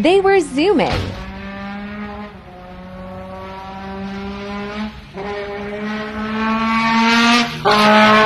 They were zooming. Ah!